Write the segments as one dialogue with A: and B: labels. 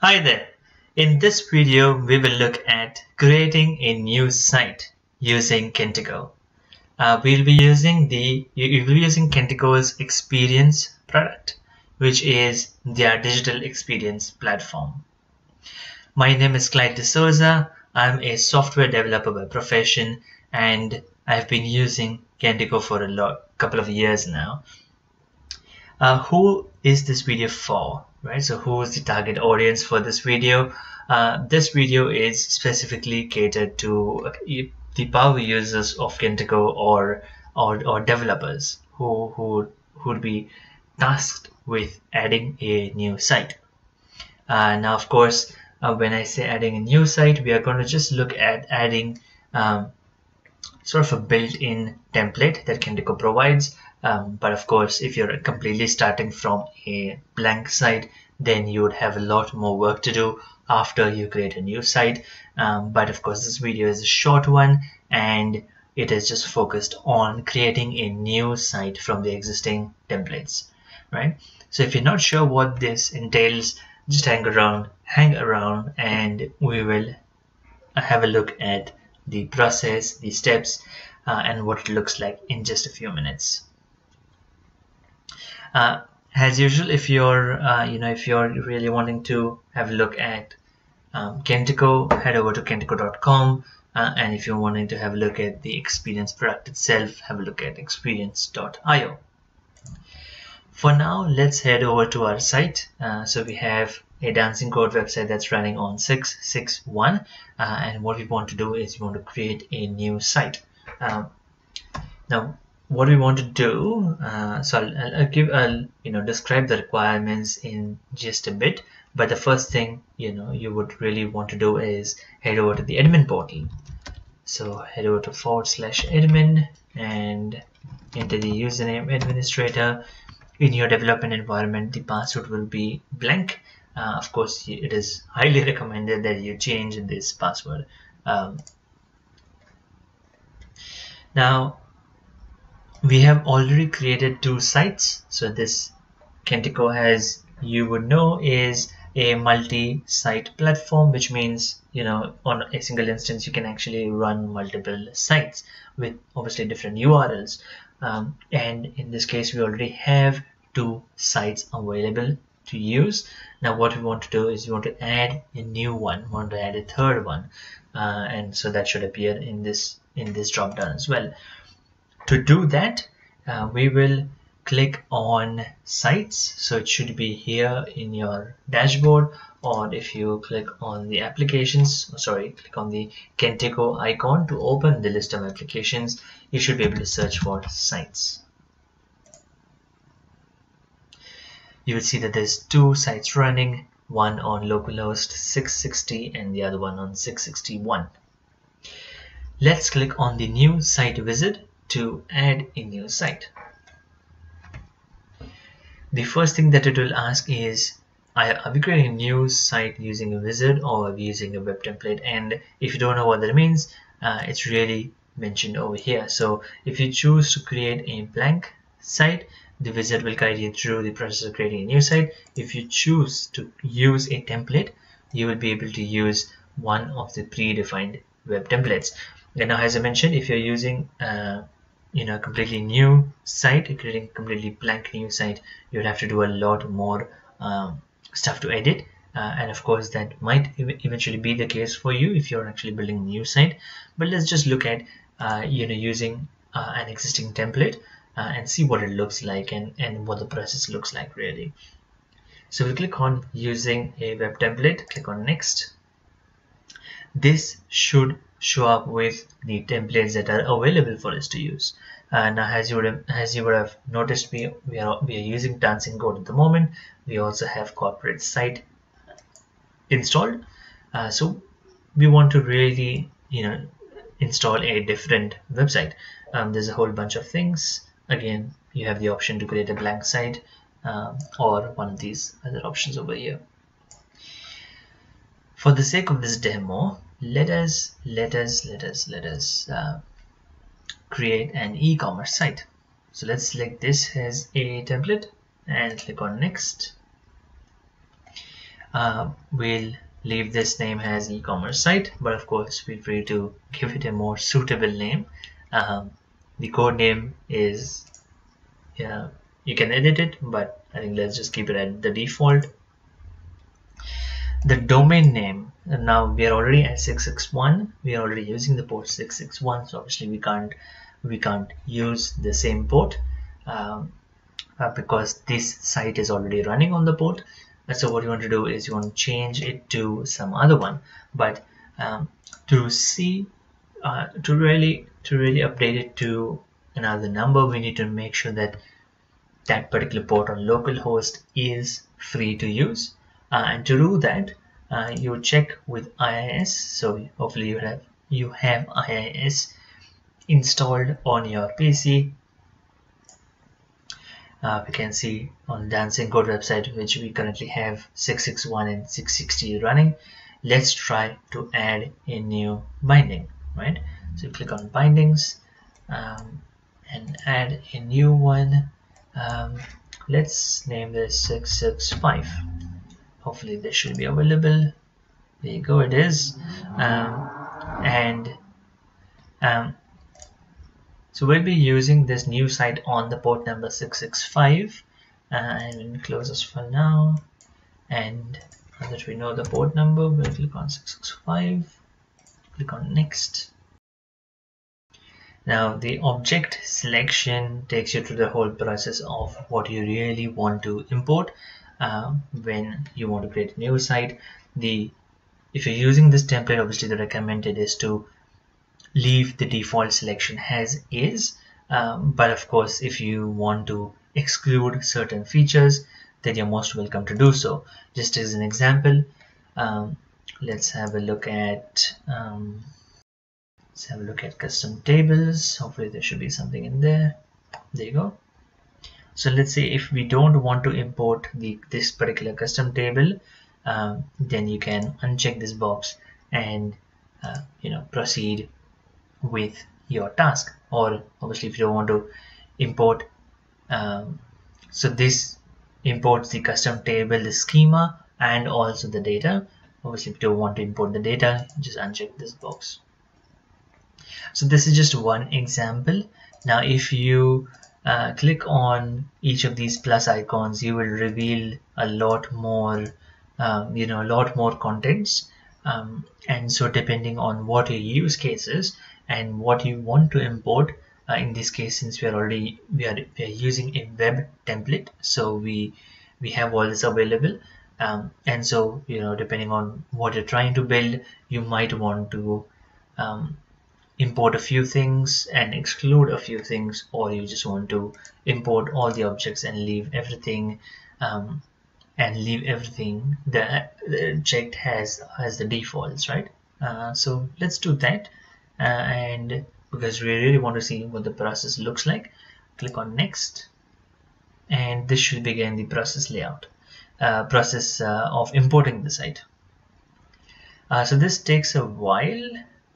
A: Hi there. In this video, we will look at creating a new site using Kentico. Uh, we'll be using the you'll be using Kentico's Xperience product, which is their digital experience platform. My name is Clyde D'Souza. I'm a software developer by profession, and I've been using Kentico for a lot, couple of years now. Uh, who is this video for? right so who is the target audience for this video uh, this video is specifically catered to uh, the power users of Kentico or or, or developers who who would be tasked with adding a new site uh, now of course uh, when I say adding a new site we are going to just look at adding um, sort of a built-in template that Kentico provides um, but of course, if you're completely starting from a blank site, then you would have a lot more work to do after you create a new site. Um, but of course, this video is a short one and it is just focused on creating a new site from the existing templates, right? So if you're not sure what this entails, just hang around, hang around, and we will have a look at the process, the steps, uh, and what it looks like in just a few minutes. Uh, as usual, if you're uh, you know if you're really wanting to have a look at um, Kentico, head over to kentico.com. Uh, and if you're wanting to have a look at the Xperience product itself, have a look at xperience.io. For now, let's head over to our site. Uh, so we have a Dancing Goat website that's running on 661 uh, and what we want to do is we want to create a new site. Um, now what we want to do? Uh, so I'll, I'll, give I'll you know describe the requirements in just a bit. But the first thing you know you would really want to do is head over to the admin portal. So head over to forward slash admin and enter the username administrator. In your development environment the password will be blank. Uh, of course it is highly recommended that you change this password. Um, now we have already created two sites. So this Kentico has you would know is a multi-site platform which means you know on a single instance you can actually run multiple sites with obviously different URLs um, and in this case we already have two sites available to use. Now what we want to do is we want to add a new one. We want to add a third one. Uh, and so that should appear in this in this drop down as well to do that uh, we will click on sites. So it should be here in your dashboard or if you click on the applications sorry click on the Kentico icon to open the list of applications you should be able to search for sites. You will see that there's two sites running one on localhost 660 and the other one on 661 let's click on the new site wizard to add a new site. The first thing that it will ask is are we creating a new site using a wizard or using a web template? And if you don't know what that means uh, it's really mentioned over here. So if you choose to create a blank site the wizard will guide you through the process of creating a new site. If you choose to use a template you will be able to use one of the predefined web templates. And now as I mentioned if you're using uh, you know completely new site creating completely blank new site you'll have to do a lot more um, stuff to edit. Uh, and of course that might eventually be the case for you if you're actually building a new site. But let's just look at uh, you know using uh, an existing template uh, and see what it looks like and and what the process looks like really. So we click on using a web template click on next. This should show up with the templates that are available for us to use. Now as you would have, as you would have noticed we we are we are using Dancing Goat at the moment. We also have corporate site installed. Uh, so we want to really you know install a different website. Um, there's a whole bunch of things. Again you have the option to create a blank site um, or one of these other options over here for the sake of this demo let us let us let us let us uh, create an e-commerce site. So let's select this as a template and click on next. Uh, we'll leave this name as e-commerce site but of course feel free to give it a more suitable name. Um, the code name is yeah you can edit it but I think let's just keep it at the default the domain name. Now we are already at 661 we are already using the port 661 so obviously we can't we can't use the same port um, uh, because this site is already running on the port. So what you want to do is you want to change it to some other one. But um, to see uh, to really to really update it to another number we need to make sure that that particular port on localhost is free to use. uh, and to do that uh, you check with IIS so hopefully you have you have IIS installed on your PC uh, we can see on Dancing Goat website which we currently have 661 and 660 running. Let's try to add a new binding right? So click on bindings um, and add a new one. Um, let's name this 665 hopefully this should be available. There you go it is. Um, and um, so we'll be using this new site on the port number 665 uh, and close this for now. And now that we know the port number we'll click on 665 click on next. Now the object selection takes you through the whole process of what you really want to import uh, when you want to create a new site the if you're using this template obviously the recommended is to leave the default selection as is. Um, but of course if you want to exclude certain features then you're most welcome to do so. Just as an example um, let's have a look at um, let's have a look at custom tables. Hopefully there should be something in there. There you go so let's say if we don't want to import the this particular custom table um, then you can uncheck this box and uh, you know proceed with your task. Or obviously if you don't want to import um, so this imports the custom table the schema and also the data. Obviously if you don't want to import the data just uncheck this box. So this is just one example. Now if you uh, click on each of these plus icons. You will reveal a lot more um, you know a lot more contents. Um, and so depending on what your use case is and what you want to import uh, in this case since we are already we are, we are using a web template so we we have all this available. Um, and so you know depending on what you're trying to build you might want to um, import a few things and exclude a few things or you just want to import all the objects and leave everything um, and leave everything that checked has as the defaults right? Uh, so let's do that. Uh, and because we really want to see what the process looks like click on next. And this should begin the process layout uh, process uh, of importing the site. Uh, so this takes a while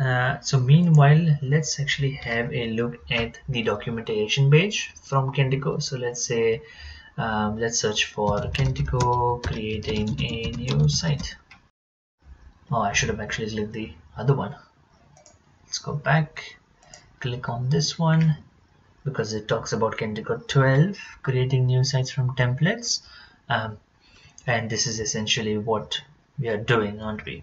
A: uh, so meanwhile let's actually have a look at the documentation page from Kentico so let's say um, let's search for Kentico creating a new site. Oh I should have actually clicked the other one. Let's go back click on this one because it talks about Kentico 12 creating new sites from templates. Um, and this is essentially what we are doing aren't we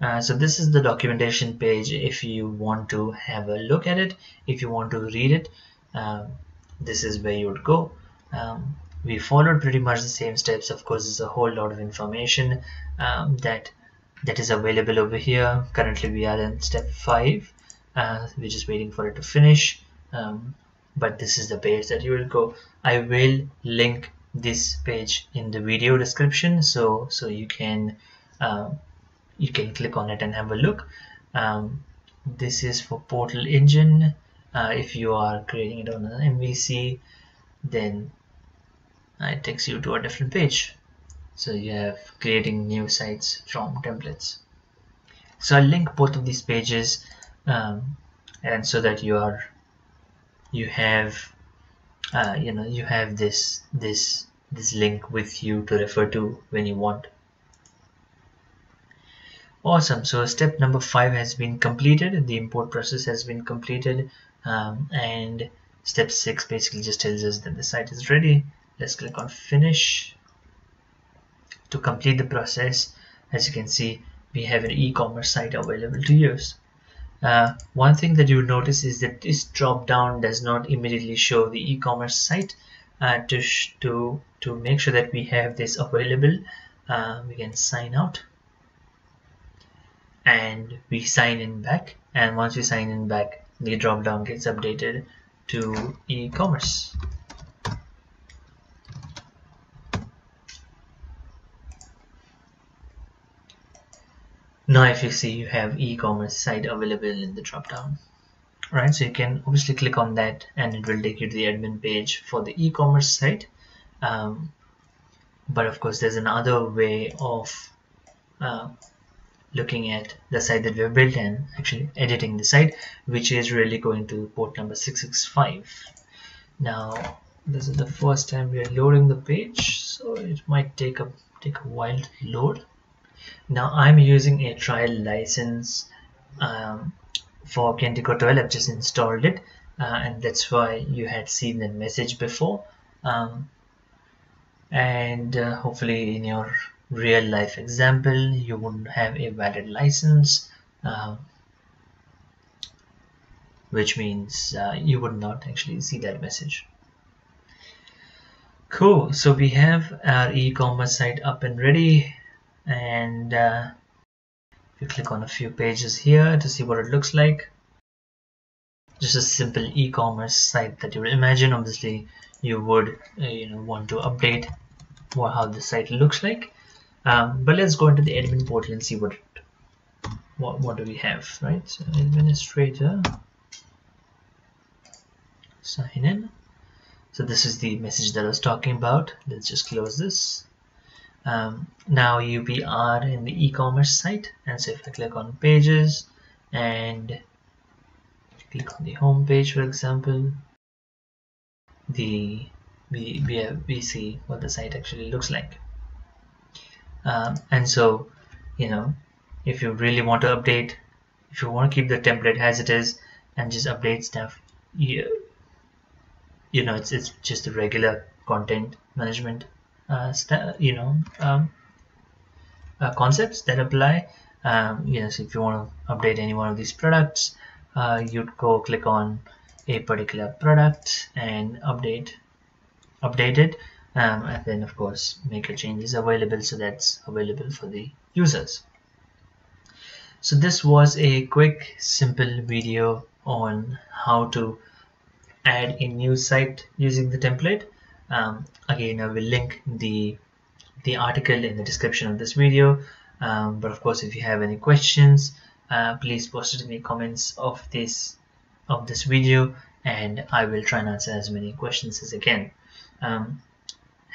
A: uh, so this is the documentation page if you want to have a look at it. If you want to read it um, this is where you would go. Um, we followed pretty much the same steps. Of course there's a whole lot of information um, that that is available over here. Currently we are in step 5 uh, we're just waiting for it to finish. Um, but this is the page that you will go. I will link this page in the video description so so you can uh, you can click on it and have a look. Um, this is for portal engine. Uh, if you are creating it on an MVC then it takes you to a different page. So you have creating new sites from templates. So I'll link both of these pages um, and so that you are you have uh, you know you have this this this link with you to refer to when you want awesome. So step number five has been completed. The import process has been completed. Um, and step six basically just tells us that the site is ready. Let's click on finish to complete the process. As you can see we have an e-commerce site available to use. Uh, one thing that you notice is that this drop down does not immediately show the e-commerce site uh, to, to to make sure that we have this available. Uh, we can sign out and we sign in back. And once we sign in back the drop down gets updated to e-commerce. Now if you see you have e-commerce site available in the drop down right so you can obviously click on that and it will take you to the admin page for the e-commerce site. Um, but of course there's another way of uh, looking at the site that we have built and actually editing the site which is really going to port number 665 now this is the first time we are loading the page so it might take a take a while to load. Now I'm using a trial license um, for Kentico 12 I've just installed it uh, and that's why you had seen the message before. Um, and uh, hopefully in your real life example you wouldn't have a valid license uh, which means uh, you would not actually see that message. Cool. So we have our e-commerce site up and ready and uh, you click on a few pages here to see what it looks like. Just a simple e-commerce site that you would imagine. Obviously you would uh, you know want to update what, how the site looks like um, but let's go into the admin portal and see what what, what do we have right? So administrator. Sign in. So this is the message that I was talking about. Let's just close this. Um, now you are in the e-commerce site. And so if I click on pages and click on the home page for example the we, we, have, we see what the site actually looks like um, and so you know if you really want to update if you want to keep the template as it is and just update stuff you, you know it's, it's just a regular content management uh, you know um, uh, concepts that apply. Um, yes if you want to update any one of these products uh, you'd go click on a particular product and update update it um, and then of course make your changes available so that's available for the users. So this was a quick simple video on how to add a new site using the template. Um, again I will link the the article in the description of this video. Um, but of course if you have any questions uh, please post it in the comments of this of this video and I will try and answer as many questions as I can. Um,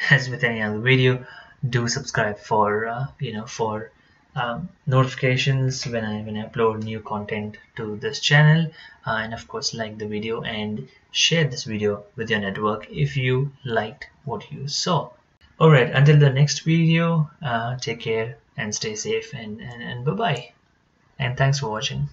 A: as with any other video do subscribe for uh, you know for um, notifications when I when I upload new content to this channel. Uh, and of course like the video and share this video with your network if you liked what you saw. Alright until the next video uh, take care and stay safe and, and, and bye bye and thanks for watching